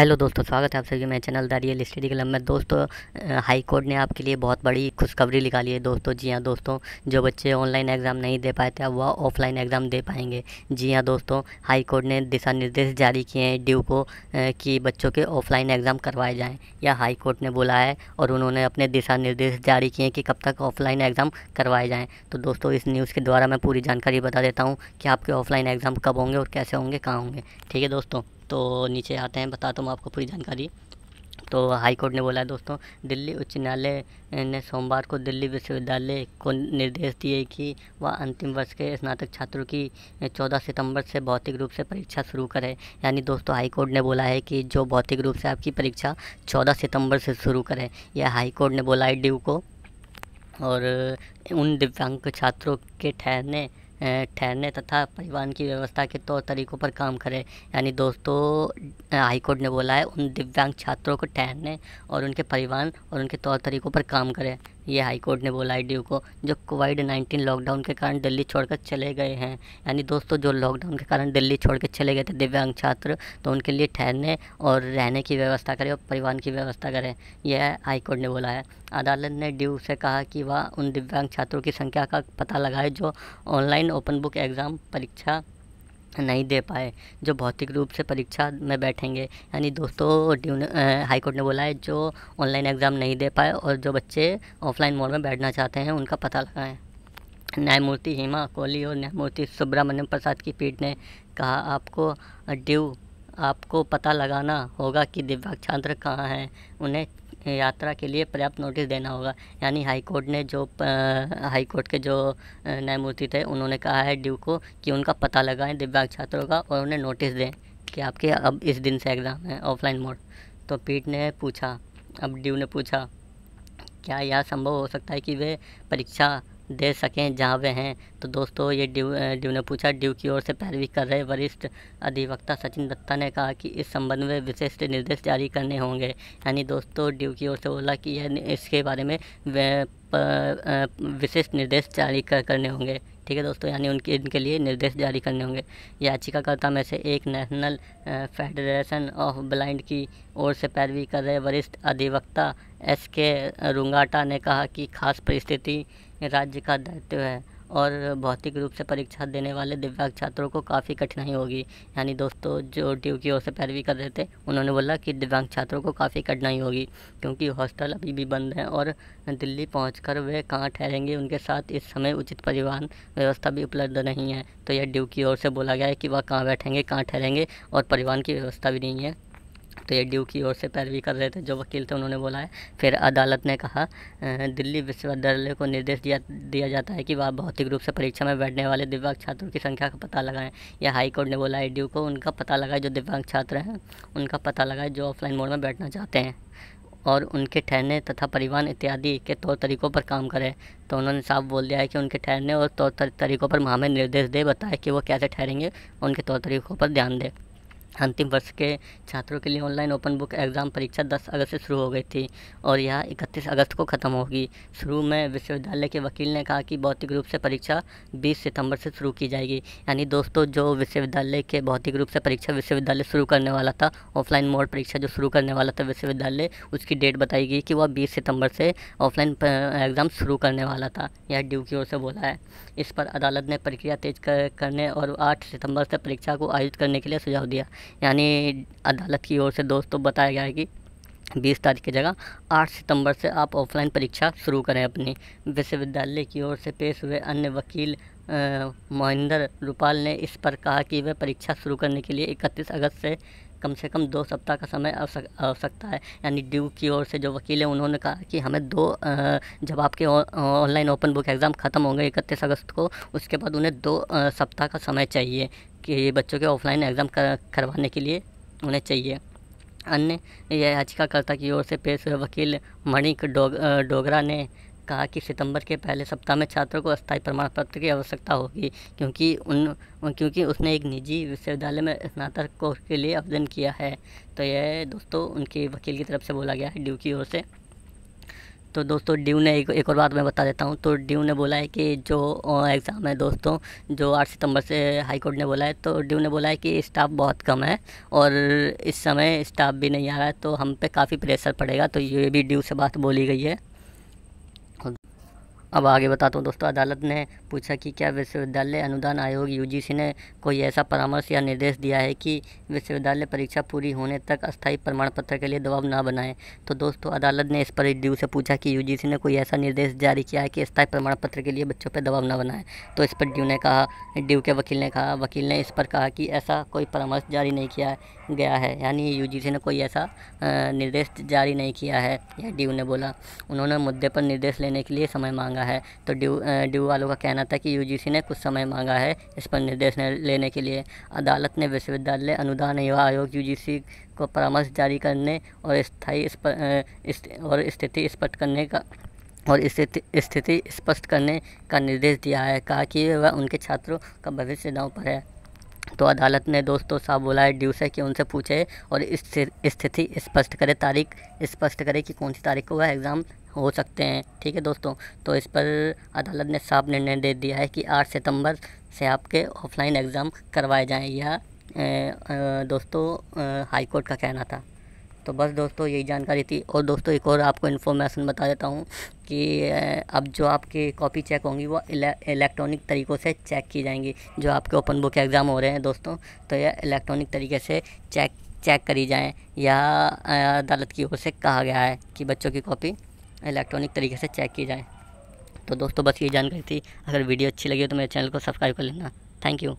Hello दोस्तों, स्वागत है आप सभी मेरे channel the real study club में दोस्तों हाई कोर्ट ने आपके लिए बहुत बड़ी खुशखबरी निकाली है दोस्तों। जी हाँ दोस्तों, जो बच्चे ऑनलाइन एग्ज़ाम नहीं दे पाए थे, अब वह ऑफलाइन एग्ज़ाम दे पाएँगे। जी हाँ दोस्तों हाई कोर्ट ने दिशा निर्देश जारी किए हैं ड्यू को कि बच्चों के ऑफलाइन एग्ज़ाम करवाए जाएँ। या हाई कोर्ट ने बोला है और उन्होंने अपने दिशा निर्देश जारी किए हैं कि कब तक ऑफलाइन एग्ज़ाम करवाए जाएँ। तो दोस्तों, इस न्यूज़ के द्वारा मैं पूरी जानकारी बता देता हूँ कि आपके ऑफलाइन एग्ज़ाम कब होंगे और कैसे होंगे, कहाँ होंगे। ठीक है दोस्तों? तो नीचे आते हैं, बताता हूँ आपको पूरी जानकारी। तो हाई कोर्ट ने बोला है, दोस्तों, दिल्ली उच्च न्यायालय ने सोमवार को दिल्ली विश्वविद्यालय को निर्देश दिए कि वह अंतिम वर्ष के स्नातक छात्रों की 14 सितंबर से भौतिक रूप से परीक्षा शुरू करे। यानी दोस्तों, हाई कोर्ट ने बोला है कि जो भौतिक रूप से आपकी परीक्षा 14 सितंबर से शुरू करें यह हाई कोर्ट ने बोला है ड्यू को। और उन दिव्यांग छात्रों के ठहरने ठहरने तथा परिवहन की व्यवस्था के तौर तरीक़ों पर काम करें। यानी दोस्तों हाईकोर्ट ने बोला है, उन दिव्यांग छात्रों को ठहरने और उनके परिवहन और उनके तौर तरीक़ों पर काम करें। ये हाई कोर्ट ने बोला आई को, जो कोविड नाइन्टीन लॉकडाउन के कारण दिल्ली छोड़कर चले गए हैं। यानी दोस्तों, जो लॉकडाउन के कारण दिल्ली छोड़ कर चले गए थे दिव्यांग छात्र तो उनके लिए ठहरने और रहने की व्यवस्था करें और परिवहन की व्यवस्था करें, यह हाई कोर्ट ने बोला है। अदालत ने ड्यू से कहा कि वह उन दिव्यांग छात्रों की संख्या का पता लगाए जो ऑनलाइन ओपन बुक एग्ज़ाम परीक्षा नहीं दे पाए, जो भौतिक रूप से परीक्षा में बैठेंगे। यानी दोस्तों, ड्यून हाई कोर्ट ने बोला है, जो ऑनलाइन एग्ज़ाम नहीं दे पाए और जो बच्चे ऑफलाइन मोड में बैठना चाहते हैं, उनका पता लगाएँ। न्यायमूर्ति हेमा कोहली और न्यायमूर्ति सुब्रमण्यम प्रसाद की पीठ ने कहा, आपको ड्यू, आपको पता लगाना होगा कि दिव्यांग छात्र कहाँ हैं। उन्हें यात्रा के लिए पर्याप्त नोटिस देना होगा। यानी हाईकोर्ट ने जो हाईकोर्ट के जो न्यायमूर्ति थे, उन्होंने कहा है ड्यू को कि उनका पता लगाएँ, दिव्यांग छात्रों का, और उन्हें नोटिस दें कि आपके अब इस दिन से एग्ज़ाम है, ऑफलाइन मोड। तो पीठ ने पूछा, अब ड्यू ने पूछा, क्या यह संभव हो सकता है कि वे परीक्षा दे सकें जहाँ वे हैं। तो दोस्तों, ये ड्यू ड्यू ने पूछा, ड्यू की ओर से पैरवी कर रहे वरिष्ठ अधिवक्ता सचिन दत्ता ने कहा कि इस संबंध में विशिष्ट निर्देश जारी करने होंगे। यानी दोस्तों, ड्यू की ओर से बोला कि यह इसके बारे में विशिष्ट निर्देश जारी कर, करने होंगे। ठीक है दोस्तों, यानी उनके, इनके लिए निर्देश जारी करने होंगे। याचिकाकर्ता में से एक नेशनल फेडरेशन ऑफ़ ब्लाइंड की ओर से पैरवी कर रहे वरिष्ठ अधिवक्ता एस के रुंगाटा ने कहा कि खास परिस्थिति राज्य का दायित्व है और भौतिक रूप से परीक्षा देने वाले दिव्यांग छात्रों को काफ़ी कठिनाई होगी। यानी दोस्तों, जो ड्यू की ओर से पैरवी कर रहे थे, उन्होंने बोला कि दिव्यांग छात्रों को काफ़ी कठिनाई होगी, क्योंकि हॉस्टल अभी भी बंद हैं और दिल्ली पहुँच वे कहाँ ठहरेंगे, उनके साथ इस समय उचित परिवहन व्यवस्था भी उपलब्ध नहीं है। तो यह ड्यू की ओर से बोला गया है कि वह कहाँ बैठेंगे, कहाँ ठहरेंगे और परिवहन की व्यवस्था भी नहीं है। तो ये ड्यू की ओर से पैरवी कर रहे थे, जो वकील थे, उन्होंने बोला है। फिर अदालत ने कहा दिल्ली विश्वविद्यालय को निर्देश दिया दिया जाता है कि वह भौतिक रूप से परीक्षा में बैठने वाले दिव्यांग छात्रों की संख्या का पता लगाएँ। या हाई कोर्ट ने बोला है ड्यू को उनका पता लगाए जो दिव्यांग छात्र हैं, उनका पता लगाए जो ऑफलाइन मोड में बैठना चाहते हैं और उनके ठहरने तथा परिवहन इत्यादि के तौर तरीक़ों पर काम करें। तो उन्होंने साफ़ बोल दिया है कि उनके ठहरने और तौर तरीक़ों पर हमें निर्देश दे, बताए कि वो कैसे ठहरेंगे, उनके तौर तरीक़ों पर ध्यान दें। अंतिम वर्ष के छात्रों के लिए ऑनलाइन ओपन बुक एग्ज़ाम परीक्षा 10 अगस्त से शुरू हो गई थी और यह 31 अगस्त को ख़त्म होगी। शुरू में विश्वविद्यालय के वकील ने कहा कि भौतिक रूप से परीक्षा 20 सितंबर से शुरू की जाएगी। यानी दोस्तों, जो विश्वविद्यालय के भौतिक रूप से परीक्षा विश्वविद्यालय शुरू करने वाला था ऑफलाइन मोड परीक्षा जो शुरू करने वाला था विश्वविद्यालय, उसकी डेट बताई गई कि वह बीस सितंबर से ऑफलाइन एग्ज़ाम शुरू करने वाला था। यह ड्यू की ओर से बोला है। इस पर अदालत ने प्रक्रिया तेज करने और आठ सितंबर से परीक्षा को आयोजित करने के लिए सुझाव दिया। यानी अदालत की ओर से दोस्तों बताया गया है कि बीस तारीख की जगह आठ सितंबर से आप ऑफलाइन परीक्षा शुरू करें अपनी। विश्वविद्यालय की ओर से पेश हुए अन्य वकील महेंद्र रूपाल ने इस पर कहा कि वह परीक्षा शुरू करने के लिए इकतीस अगस्त से कम से कम दो सप्ताह का समय आवश्यकता है। यानी ड्यू की ओर से जो वकील हैं, उन्होंने कहा कि हमें दो जब आपके ऑनलाइन ओपन बुक एग्ज़ाम ख़त्म होंगे इकतीस अगस्त को, उसके बाद उन्हें दो सप्ताह का समय चाहिए। कि ये बच्चों के ऑफलाइन एग्ज़ाम कर, करवाने के लिए उन्हें चाहिए। अन्य याचिकाकर्ता की ओर से पेश हुए वकील मणिक डोग डोगरा ने कहा कि सितंबर के पहले सप्ताह में छात्रों को अस्थायी प्रमाण पत्र की आवश्यकता होगी क्योंकि उन क्योंकि उसने एक निजी विश्वविद्यालय में स्नातक कोर्स के लिए आवेदन किया है। तो यह दोस्तों उनके वकील की तरफ़ से बोला गया है। ड्यू की ओर से तो दोस्तों, ड्यू ने एक एक और बात मैं बता देता हूँ। तो ड्यू ने बोला है कि जो एग्ज़ाम है दोस्तों, जो आठ सितंबर से हाई कोर्ट ने बोला है तो ड्यू ने बोला है कि स्टाफ बहुत कम है और इस समय स्टाफ भी नहीं आ रहा है तो हम पे काफ़ी प्रेशर पड़ेगा। तो ये भी ड्यू से बात बोली गई है। अब आगे बताता हूँ दोस्तों, अदालत ने पूछा कि क्या विश्वविद्यालय अनुदान आयोग यूजीसी ने कोई ऐसा परामर्श या निर्देश दिया है कि विश्वविद्यालय परीक्षा पूरी होने तक अस्थायी प्रमाण पत्र के लिए दबाव ना बनाएँ? तो दोस्तों, अदालत ने इस पर ड्यू से पूछा कि यूजीसी ने कोई ऐसा निर्देश जारी किया है कि अस्थायी प्रमाण पत्र के लिए बच्चों पर दबाव ना बनाएँ? तो इस पर ड्यू ने कहा, ड्यू के वकील ने कहा, वकील ने इस पर कहा कि ऐसा कोई परामर्श जारी नहीं किया गया है। यानी यूजीसी ने कोई ऐसा निर्देश जारी नहीं किया है, यह ड्यू ने बोला। उन्होंने मुद्दे पर निर्देश लेने के लिए समय मांगा। है। तो ड्यू ड्यू वालों का कहना था कि यूजीसी ने कुछ समय मांगा है इस पर निर्देश लेने के लिए। अदालत ने विश्वविद्यालय अनुदान युवा आयोग यूजीसी को परामर्श जारी करने और स्थायी और स्थिति स्पष्ट करने का, और स्थिति स्थिति स्पष्ट करने का निर्देश दिया है। कहा कि वह उनके छात्रों का भविष्य दांव पर है। तो अदालत ने दोस्तों साहब बोला है ड्यू से कि उनसे पूछे और इस स्थिति स्पष्ट करे, तारीख स्पष्ट करे कि कौन सी तारीख को वह एग्ज़ाम हो सकते हैं। ठीक है दोस्तों तो इस पर अदालत ने साफ़ निर्णय दे दिया है कि 8 सितंबर से आपके ऑफलाइन एग्ज़ाम करवाए जाएँ। यह दोस्तों हाईकोर्ट का कहना था। तो बस दोस्तों यही जानकारी थी और दोस्तों एक और आपको इन्फॉर्मेशन बता देता हूँ कि अब जो आपकी कॉपी चेक होंगी वो इलेक्ट्रॉनिक तरीक़ों से चेक की जाएँगी। जो आपके ओपन बुक एग्ज़ाम हो रहे हैं दोस्तों तो यह इलेक्ट्रॉनिक तरीके से चेक चेक करी जाएँ या अदालत की ओर से कहा गया है कि बच्चों की कॉपी इलेक्ट्रॉनिक तरीके से चेक की जाए। तो दोस्तों बस ये जानकारी थी। अगर वीडियो अच्छी लगी हो तो मेरे चैनल को सब्सक्राइब कर लेना। Thank you